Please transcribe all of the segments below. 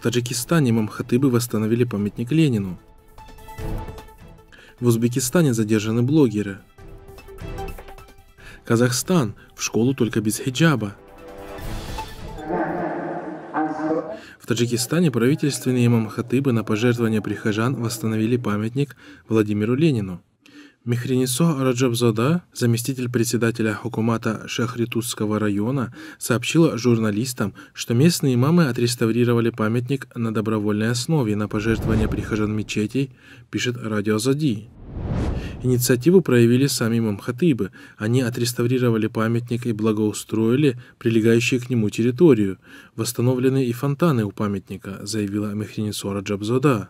В Таджикистане мамхатыбы восстановили памятник Ленину. В Узбекистане задержаны блогеры. Казахстан. В школу только без хиджаба. В Таджикистане правительственные имам-хатыбы на пожертвования прихожан восстановили памятник Владимиру Ленину. Мехринисо Раджабзода, заместитель председателя Хукумата Шахритузского района, сообщила журналистам, что местные имамы отреставрировали памятник на добровольной основе на пожертвования прихожан мечетей, пишет Радио Зади. Инициативу проявили сами имам-хатыбы. Они отреставрировали памятник и благоустроили прилегающую к нему территорию. Восстановлены и фонтаны у памятника, заявила Мехринисо Раджабзода.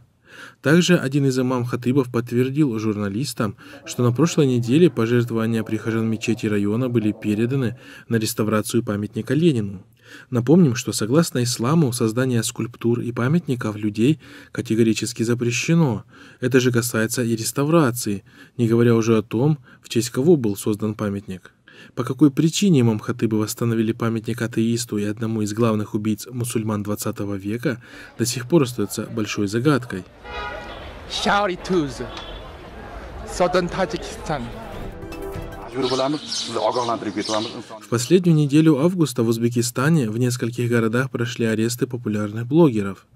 Также один из имам-хатыбов подтвердил журналистам, что на прошлой неделе пожертвования прихожан мечети района были переданы на реставрацию памятника Ленину. Напомним, что согласно исламу создание скульптур и памятников людей категорически запрещено. Это же касается и реставрации, не говоря уже о том, в честь кого был создан памятник. По какой причине имам Хатыбы восстановили памятник атеисту и одному из главных убийц мусульман 20 века, до сих пор остается большой загадкой. В последнюю неделю августа в Узбекистане в нескольких городах прошли аресты популярных блогеров.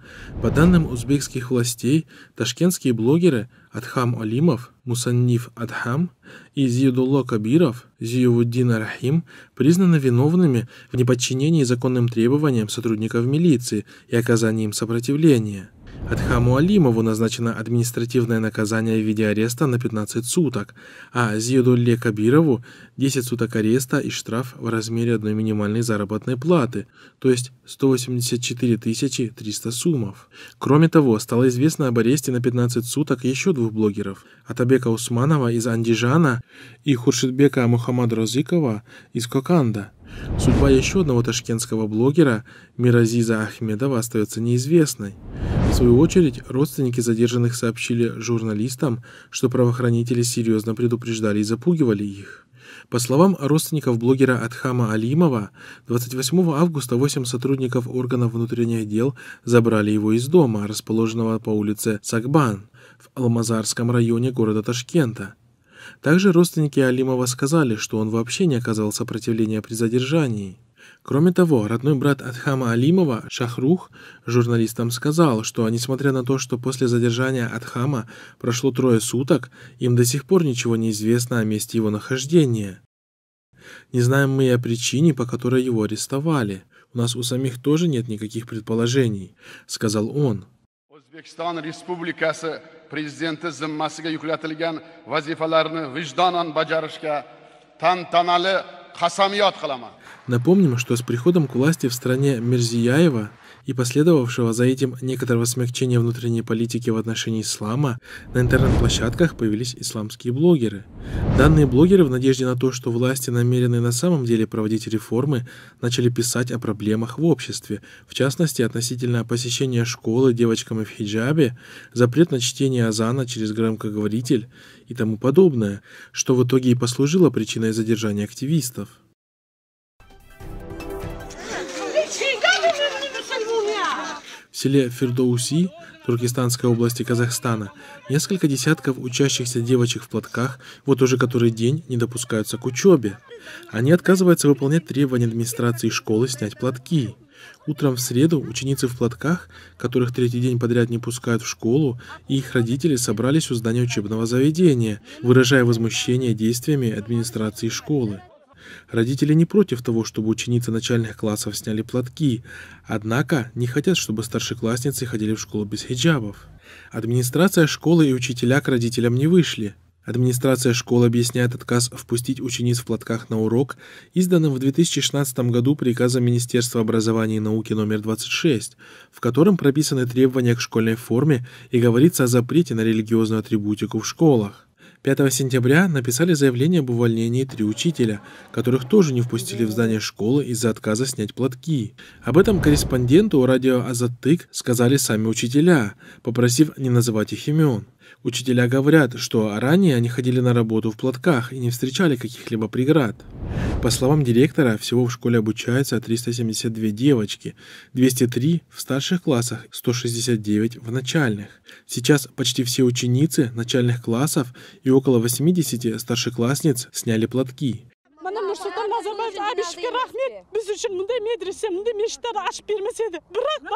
По данным узбекских властей, ташкентские блогеры Адхам Алимов, Мусанниф Адхам и Зиюдулло Кабиров, Зиювуддин Рахим признаны виновными в неподчинении законным требованиям сотрудников милиции и оказании им сопротивления. Адхаму Алимову назначено административное наказание в виде ареста на 15 суток, а Зиедулле Кабирову 10 суток ареста и штраф в размере одной минимальной заработной платы, то есть 184 300 сумов. Кроме того, стало известно об аресте на 15 суток еще двух блогеров – Атабека Усманова из Андижана и Хуршидбека Мухаммада Розикова из Коканда. Судьба еще одного ташкентского блогера Миразиза Ахмедова остается неизвестной. В свою очередь, родственники задержанных сообщили журналистам, что правоохранители серьезно предупреждали и запугивали их. По словам родственников блогера Адхама Алимова, 28 августа 8 сотрудников органов внутренних дел забрали его из дома, расположенного по улице Сагбан в Алмазарском районе города Ташкента. Также родственники Алимова сказали, что он вообще не оказал сопротивления при задержании. Кроме того, родной брат Адхама Алимова, Шахрух, журналистам сказал, что несмотря на то, что после задержания Адхама прошло трое суток, им до сих пор ничего не известно о месте его нахождения. Не знаем мы и о причине, по которой его арестовали. У нас у самих тоже нет никаких предположений, сказал он. O'zbekiston Respublikasi prezidenti zimmasiga yuklatilgan vazifalarni vijdonan bajarishga tantanali Напомним, что с приходом к власти в стране Мерзияева и последовавшего за этим некоторого смягчения внутренней политики в отношении ислама, на интернет-площадках появились исламские блогеры. Данные блогеры в надежде на то, что власти намерены на самом деле проводить реформы, начали писать о проблемах в обществе, в частности относительно посещения школы девочками в хиджабе, запрет на чтение азана через громкоговоритель и тому подобное, что в итоге и послужило причиной задержания активистов. Селе Фердоуси, Туркестанской области Казахстана, несколько десятков учащихся девочек в платках вот уже который день не допускаются к учебе. Они отказываются выполнять требования администрации школы снять платки. Утром в среду ученицы в платках, которых третий день подряд не пускают в школу, и их родители собрались у здания учебного заведения, выражая возмущение действиями администрации школы. Родители не против того, чтобы ученицы начальных классов сняли платки, однако не хотят, чтобы старшеклассницы ходили в школу без хиджабов. Администрация школы и учителя к родителям не вышли. Администрация школы объясняет отказ впустить учениц в платках на урок, изданным в 2016 году приказом Министерства образования и науки номер 26, в котором прописаны требования к школьной форме и говорится о запрете на религиозную атрибутику в школах. 5 сентября написали заявление об увольнении три учителя, которых тоже не впустили в здание школы из-за отказа снять платки. Об этом корреспонденту радио Азаттык сказали сами учителя, попросив не называть их имен. Учителя говорят, что ранее они ходили на работу в платках и не встречали каких-либо преград. По словам директора, всего в школе обучаются 372 девочки, 203 в старших классах, 169 в начальных. Сейчас почти все ученицы начальных классов и около 80 старшеклассниц сняли платки нұрсұлтан назарбаев әбішевке рахмет біз үшін мындай медресе мындай мешіттер ашып бермесе еді бірақ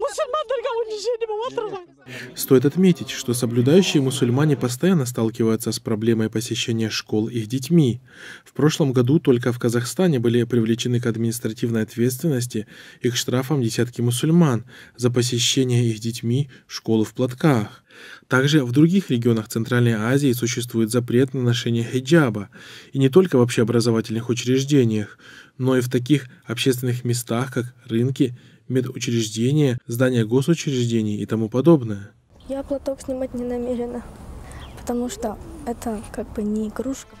мусульмандарға унижение болып отыр ғой Стоит отметить, что соблюдающие мусульмане постоянно сталкиваются с проблемой посещения школ их детьми. В прошлом году только в Казахстане были привлечены к административной ответственности их штрафом десятки мусульман за посещение их детьми школы в платках. Также в других регионах Центральной Азии существует запрет на ношение хиджаба, и не только в общеобразовательных учреждениях, но и в таких общественных местах, как рынки, медучреждения, здания госучреждений и тому подобное. Я платок снимать не намерена, потому что это как бы не игрушка.